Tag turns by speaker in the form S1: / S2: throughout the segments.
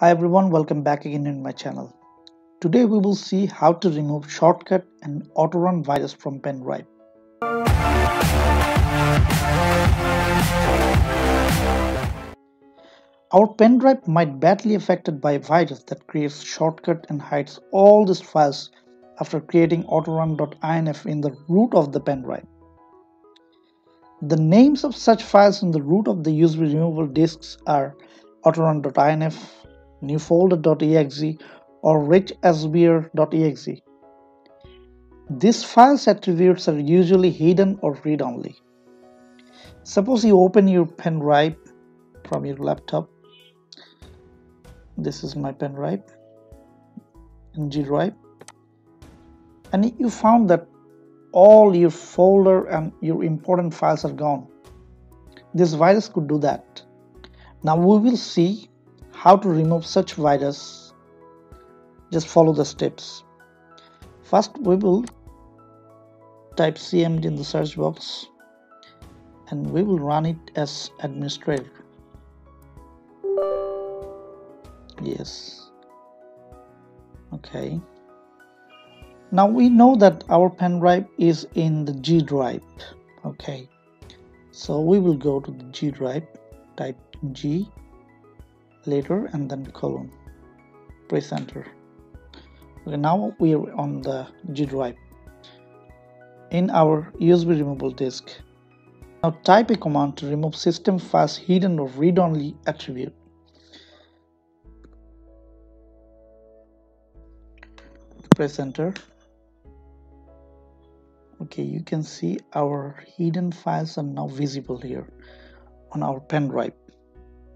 S1: Hi everyone, welcome back again in my channel. Today we will see how to remove shortcut and autorun virus from pen drive. Our pen drive might badly affected by a virus that creates shortcut and hides all these files after creating autorun.inf in the root of the pen drive. The names of such files in the root of the USB removable disks are autorun.inf, newfolder.exe, or richsbr.exe. These files attributes are usually hidden or read-only. Suppose you open your pen drive from your laptop this is my pen drive G drive and you found that all your folder and your important files are gone this virus could do that now we will see how to remove such virus. Just follow the steps. First we will type cmd in the search box and we will run it as administrator. Yes. Okay. Now we know that our pen drive is in the G drive. Okay. So we will go to the G drive type G later and then colon press enter okay now we are on the G drive. In our USB removable disk now type a command to remove system files hidden or read-only attribute. Press enter okay you can see our hidden files are now visible here on our pen drive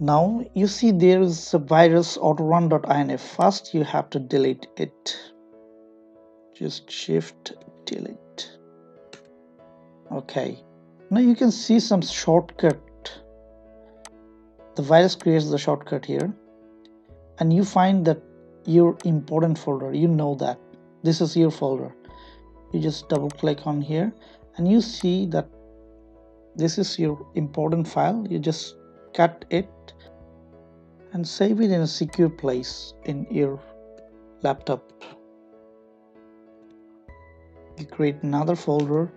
S1: now you see there is a virus autorun.inf first you have to delete it. Just shift delete. Okay. Now you can see some shortcut. The virus creates the shortcut here. And you find that your important folder. You know that. This is your folder. You just double click on here. And you see that this is your important file. You just cut it and save it in a secure place in your laptop you create another folder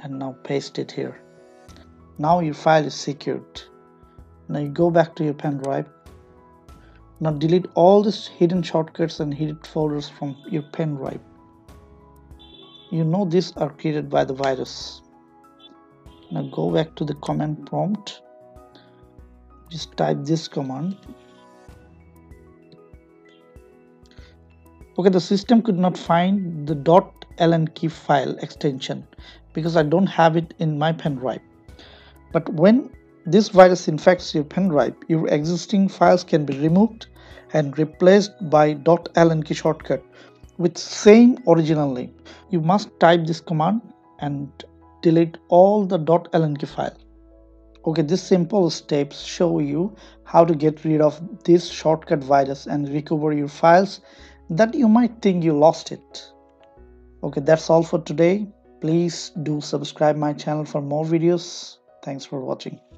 S1: and now paste it here now your file is secured now you go back to your pen drive now delete all these hidden shortcuts and hidden folders from your pen drive. You know these are created by the virus. Now go back to the command prompt. Just type this command. Okay, the system could not find the .lnk file extension because I don't have it in my pen drive. But when this virus infects your pen drive, your existing files can be removed and replaced by .lnk shortcut with same original name. You must type this command and delete all the .lnk file. Okay, these simple steps show you how to get rid of this shortcut virus and recover your files that you might think you lost it. Okay, that's all for today. Please do subscribe my channel for more videos. Thanks for watching.